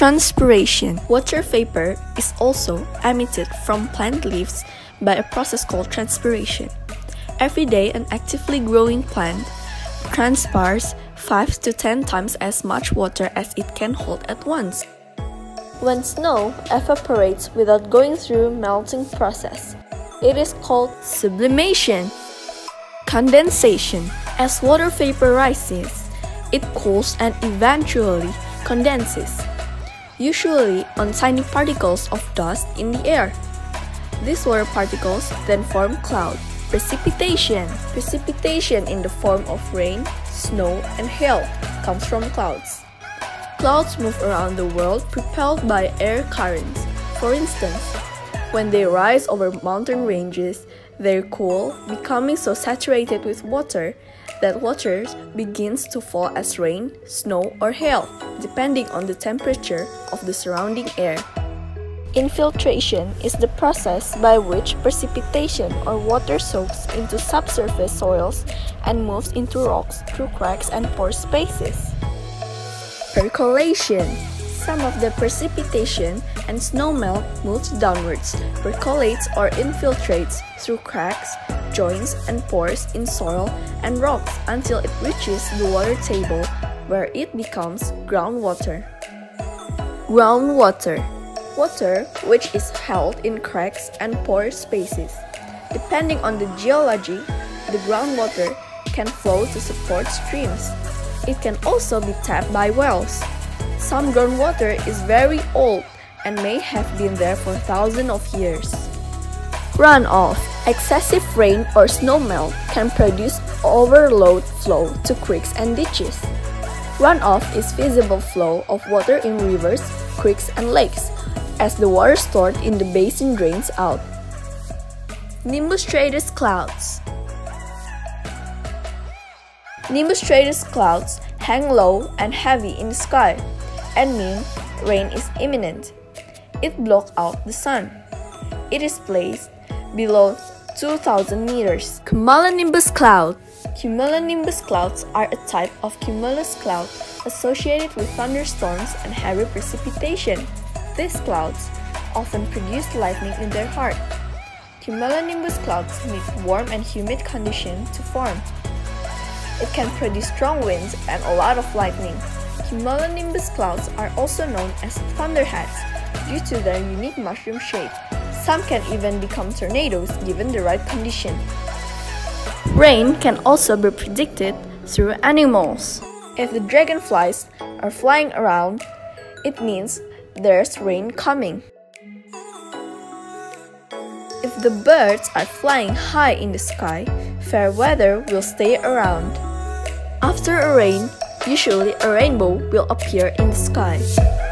Transpiration Water vapor is also emitted from plant leaves by a process called transpiration. Every day, an actively growing plant transpires 5 to 10 times as much water as it can hold at once. When snow evaporates without going through melting process, it is called sublimation. Condensation. As water vapor rises, it cools and eventually condenses, usually on tiny particles of dust in the air. These water particles then form cloud. Precipitation. Precipitation in the form of rain, snow, and hail comes from clouds. Clouds move around the world propelled by air currents. For instance, when they rise over mountain ranges, they cool, becoming so saturated with water that water begins to fall as rain, snow, or hail, depending on the temperature of the surrounding air. Infiltration is the process by which precipitation or water soaks into subsurface soils and moves into rocks through cracks and pore spaces. Percolation some of the precipitation and snowmelt moves downwards, percolates or infiltrates through cracks, joints, and pores in soil and rocks until it reaches the water table where it becomes groundwater. Groundwater Water which is held in cracks and pore spaces. Depending on the geology, the groundwater can flow to support streams. It can also be tapped by wells. Some groundwater is very old and may have been there for thousands of years. Runoff Excessive rain or snowmelt can produce overland flow to creeks and ditches. Runoff is visible flow of water in rivers, creeks, and lakes as the water stored in the basin drains out. Nimbostratus clouds Nimbostratus clouds hang low and heavy in the sky and mean rain is imminent. It blocks out the sun. It is placed below 2000 meters. Cumulonimbus cloud. Cumulonimbus clouds are a type of cumulus cloud associated with thunderstorms and heavy precipitation. These clouds often produce lightning in their heart. Cumulonimbus clouds need warm and humid conditions to form. It can produce strong winds and a lot of lightning. Cumulonimbus clouds are also known as thunderheads due to their unique mushroom shape. Some can even become tornadoes given the right condition. Rain can also be predicted through animals. If the dragonflies are flying around, it means there's rain coming. If the birds are flying high in the sky, fair weather will stay around. After a rain, Usually, a rainbow will appear in the sky.